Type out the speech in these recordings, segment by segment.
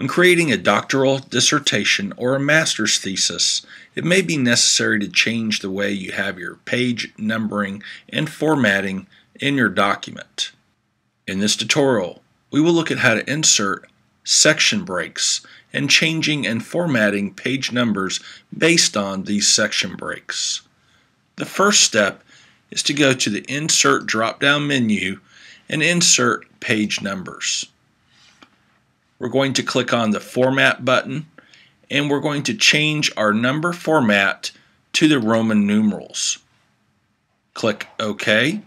When creating a doctoral dissertation or a master's thesis, it may be necessary to change the way you have your page numbering and formatting in your document. In this tutorial, we will look at how to insert section breaks and changing and formatting page numbers based on these section breaks. The first step is to go to the Insert drop-down menu and insert page numbers. We're going to click on the Format button and we're going to change our number format to the Roman numerals. Click OK.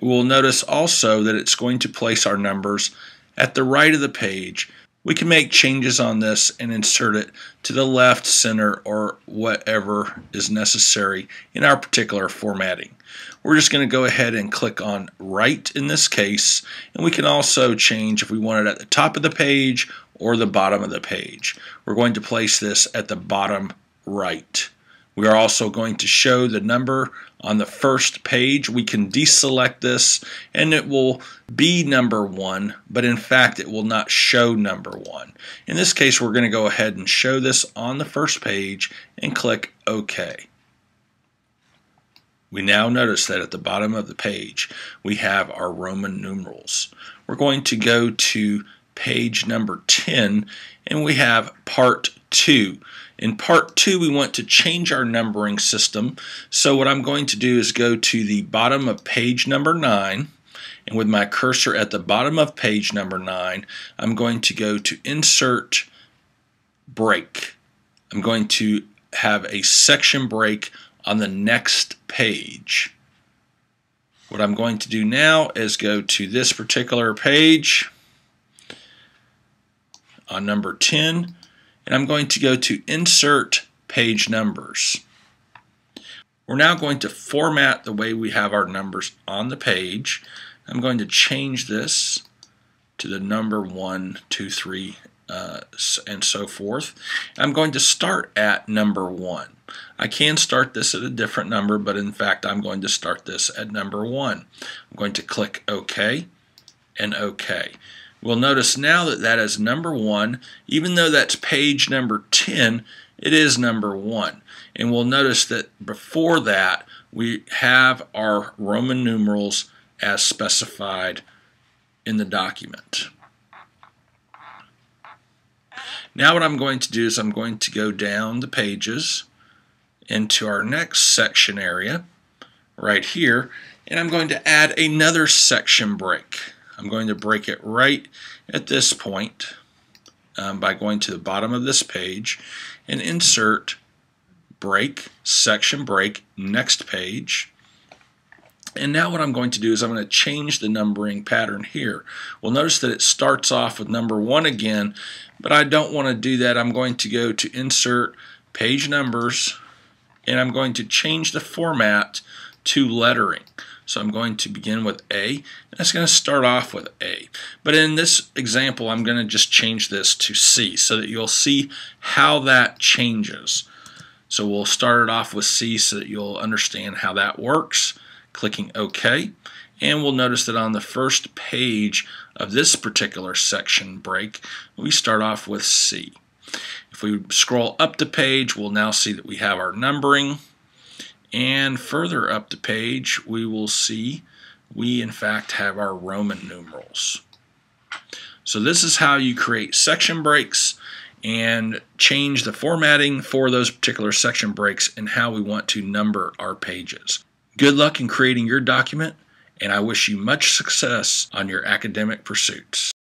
We'll notice also that it's going to place our numbers at the right of the page we can make changes on this and insert it to the left, center, or whatever is necessary in our particular formatting. We're just going to go ahead and click on right in this case, and we can also change if we want it at the top of the page or the bottom of the page. We're going to place this at the bottom right. We are also going to show the number on the first page. We can deselect this and it will be number one, but in fact it will not show number one. In this case, we're going to go ahead and show this on the first page and click OK. We now notice that at the bottom of the page we have our Roman numerals. We're going to go to page number 10 and we have part 2. In part two, we want to change our numbering system. So what I'm going to do is go to the bottom of page number nine, and with my cursor at the bottom of page number nine, I'm going to go to Insert Break. I'm going to have a section break on the next page. What I'm going to do now is go to this particular page on number 10 and I'm going to go to Insert Page Numbers. We're now going to format the way we have our numbers on the page. I'm going to change this to the number 1, 2, 3, uh, and so forth. I'm going to start at number 1. I can start this at a different number, but in fact I'm going to start this at number 1. I'm going to click OK and OK. We'll notice now that that is number 1. Even though that's page number 10, it is number 1. And we'll notice that before that, we have our Roman numerals as specified in the document. Now what I'm going to do is I'm going to go down the pages into our next section area right here and I'm going to add another section break. I'm going to break it right at this point um, by going to the bottom of this page and insert break, section break, next page. And now what I'm going to do is I'm going to change the numbering pattern here. Well, notice that it starts off with number one again, but I don't want to do that. I'm going to go to Insert, Page Numbers, and I'm going to change the format to lettering. So I'm going to begin with A, and it's going to start off with A. But in this example, I'm going to just change this to C so that you'll see how that changes. So we'll start it off with C so that you'll understand how that works. Clicking OK. And we'll notice that on the first page of this particular section break, we start off with C. If we scroll up the page, we'll now see that we have our numbering. And further up the page, we will see we in fact have our Roman numerals. So this is how you create section breaks and change the formatting for those particular section breaks and how we want to number our pages. Good luck in creating your document, and I wish you much success on your academic pursuits.